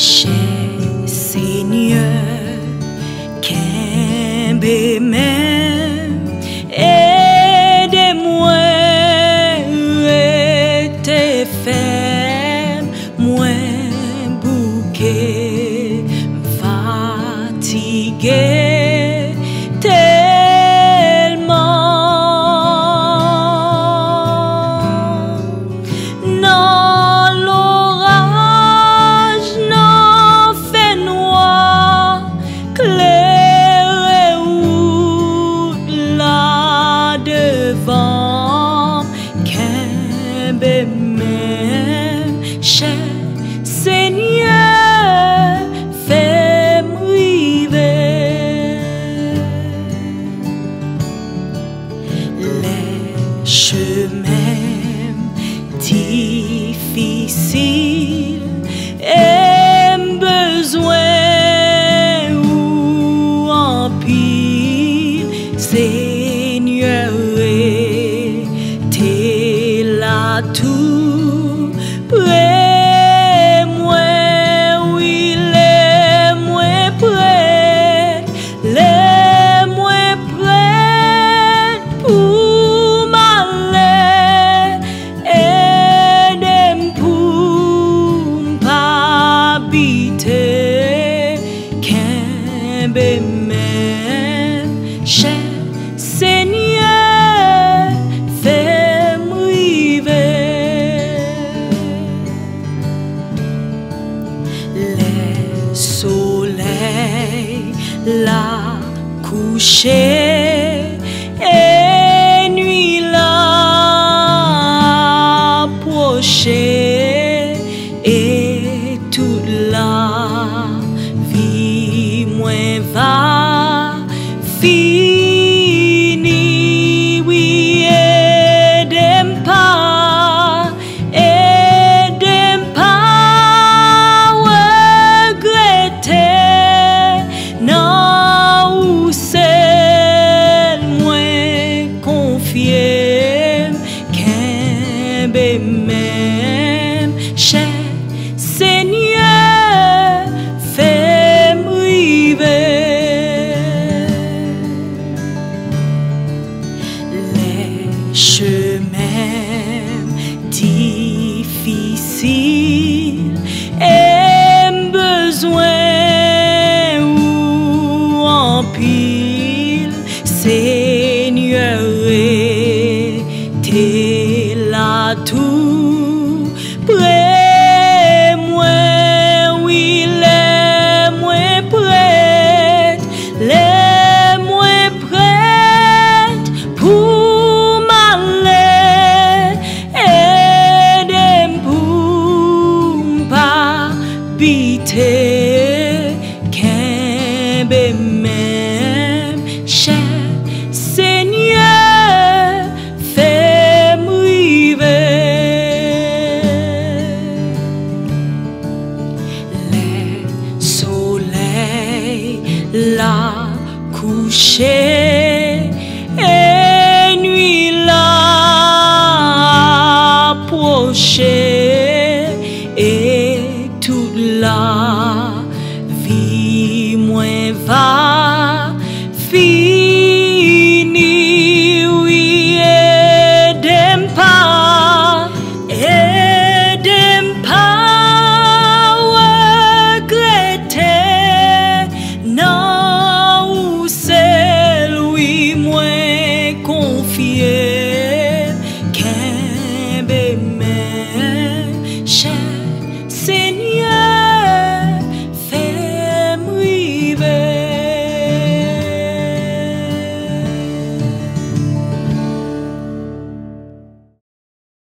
Che seigne, kembe men, ede mwen ete fem, mwen bouke fatige. Chemins difficiles et besoin ou en pile Seigneur t'es là tout la coucher et nuit la approcher et toute la vie moins va Amen. tou pre mwen, oui, lè mwen prèt, lè mwen prèt pou m'alè, edèm pou m'pa bitè, kèm bè mè. coucher et nuit l'approcher et toute la vie moins va.